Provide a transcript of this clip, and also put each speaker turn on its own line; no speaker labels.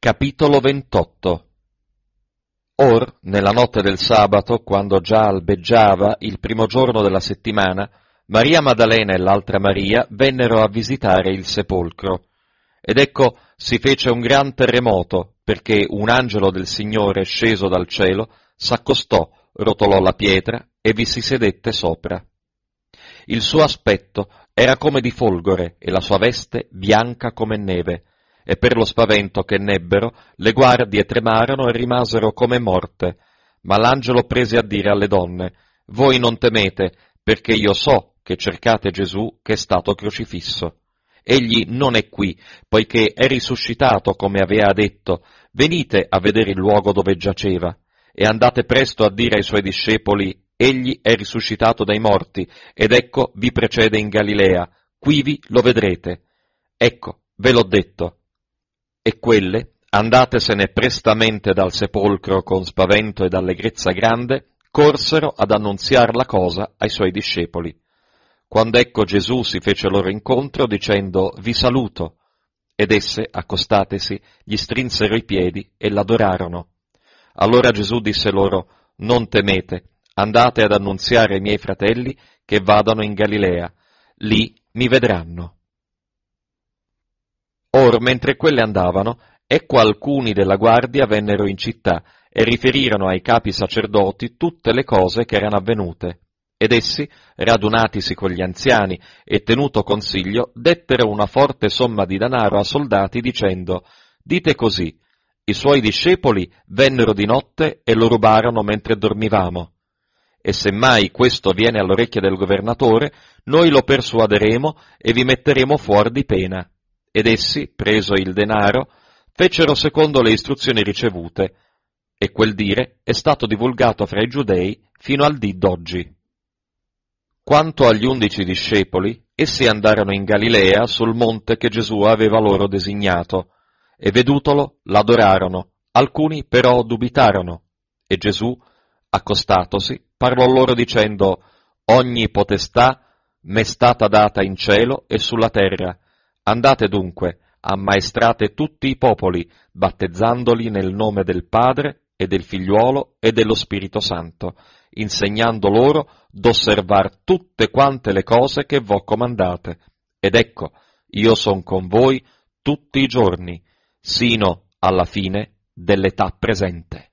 Capitolo 28 Or, nella notte del sabato, quando già albeggiava il primo giorno della settimana, Maria Maddalena e l'altra Maria vennero a visitare il sepolcro. Ed ecco si fece un gran terremoto, perché un angelo del Signore sceso dal cielo s'accostò, rotolò la pietra e vi si sedette sopra. Il suo aspetto era come di folgore e la sua veste bianca come neve, e per lo spavento che nebbero le guardie tremarono e rimasero come morte. Ma l'angelo prese a dire alle donne, Voi non temete, perché io so che cercate Gesù che è stato crocifisso. Egli non è qui, poiché è risuscitato come aveva detto, venite a vedere il luogo dove giaceva, e andate presto a dire ai suoi discepoli, egli è risuscitato dai morti, ed ecco vi precede in Galilea, quivi lo vedrete. Ecco, ve l'ho detto, e quelle, andatesene prestamente dal sepolcro con spavento ed allegrezza grande, corsero ad annunziar la cosa ai suoi discepoli. Quando ecco Gesù si fece loro incontro dicendo Vi saluto, ed esse, accostatesi, gli strinsero i piedi e l'adorarono. Allora Gesù disse loro Non temete, andate ad annunziare ai miei fratelli che vadano in Galilea, lì mi vedranno. Or, mentre quelle andavano, ecco alcuni della guardia vennero in città e riferirono ai capi sacerdoti tutte le cose che erano avvenute. Ed essi, radunatisi con gli anziani e tenuto consiglio, dettero una forte somma di denaro a soldati dicendo, dite così, i suoi discepoli vennero di notte e lo rubarono mentre dormivamo. E se mai questo viene all'orecchia del governatore, noi lo persuaderemo e vi metteremo fuori di pena ed essi, preso il denaro, fecero secondo le istruzioni ricevute, e quel dire è stato divulgato fra i giudei fino al dì d'oggi. Quanto agli undici discepoli, essi andarono in Galilea sul monte che Gesù aveva loro designato, e vedutolo l'adorarono, alcuni però dubitarono, e Gesù, accostatosi, parlò loro dicendo, Ogni potestà m'è stata data in cielo e sulla terra, Andate dunque, ammaestrate tutti i popoli, battezzandoli nel nome del Padre e del Figliuolo e dello Spirito Santo, insegnando loro d'osservar tutte quante le cose che v'ho comandate. Ed ecco, io son con voi tutti i giorni, sino alla fine dell'età presente.